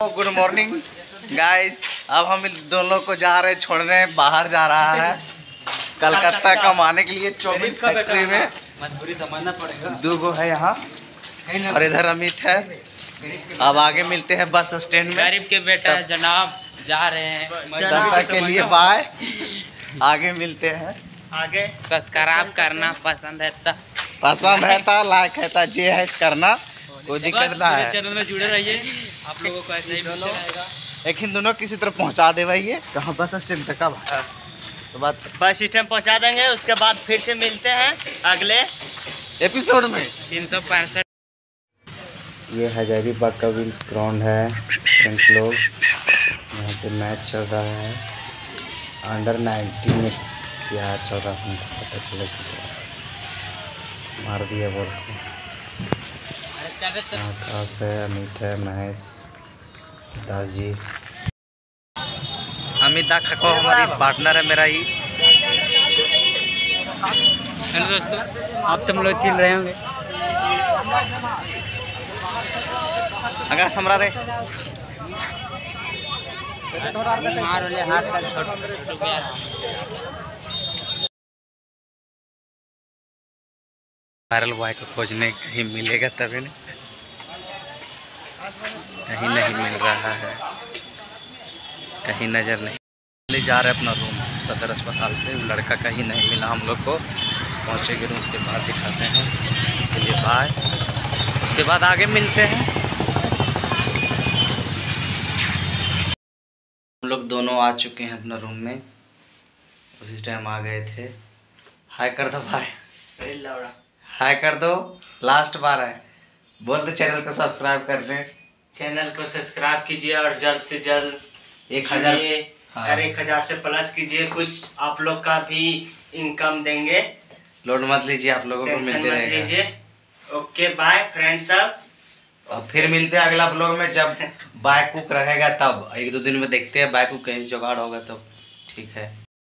Good morning guys अब हम दोनों को जा रहे छोड़ने बाहर जा रहा है। कलकत्ता कमाने के लिए चौबीस फैक्ट्री में। मजबूरी जमाना पड़ेगा। दो गो है यहाँ। और इधर अमित है। अब आगे मिलते हैं बस स्टैंड में। गरीब के बेटा जनाब जा रहे हैं। के लिए बाय आगे मिलते हैं। आगे। सब्सक्राइब करना। पसंद है तो। पसंद है लाइक है जे है करना। कोई दिक्कत ना है? चैनल में जुड़े रहिए। आप लोगों को ऐसे ही रहेगा लेकिन दोनों किसी तरह पहुँचा दे भाई ये। कहाँ बस स्टैंड तक? अब तो बात बस स्टैंड पहुँचा देंगे उसके बाद फिर से मिलते हैं अगले एपिसोड में। तीन सौ पैंसठ। ये हजारीबाग का विल्स ग्राउंड है फ्रेंड्स लोग। यहाँ पे मैच चल रहा है। अंडर 19 में क्या चल रहा है पता चला मार दिया बॉल को। आकाश है अमित है महेश दास जी अमित दा खको हमारी पार्टनर है मेरा ही हेलो दोस्तों आप तुम लोग चिल रहे होंगे। आकाश हमरा रे। मार वाले हाथ तक छोड़। रुपया वायरल बॉय को खोजने कहीं मिलेगा तभी ना। कहीं नहीं मिल रहा है। कहीं नज़र नहीं। ले जा रहे अपना रूम सदर अस्पताल से वो लड़का कहीं नहीं मिला। हम लोग को पहुँचेंगे रूम उसके बाद दिखाते हैं। उसके लिए बाय उसके बाद आगे मिलते हैं। हम लोग दोनों आ चुके हैं अपना रूम में। उसी टाइम आ गए थे। हाय कर दो भाई हाय कर दो। लास्ट बार है। बोल दो चैनल को सब्सक्राइब कर लें। चैनल को सब्सक्राइब कीजिए और जल्द से जल्द एक हज़ार हाँ। एक हज़ार से प्लस कीजिए। कुछ आप लोग का भी इनकम देंगे। लोड मत लीजिए आप लोगों को मिलते रहेगा। ओके बाय फ्रेंड्स सब। और फिर मिलते हैं अगला ब्लॉग में। जब बाइक कुक रहेगा तब। एक दो दिन में देखते हैं बाइक कुक कहीं जुगाड़ होगा तब। ठीक है।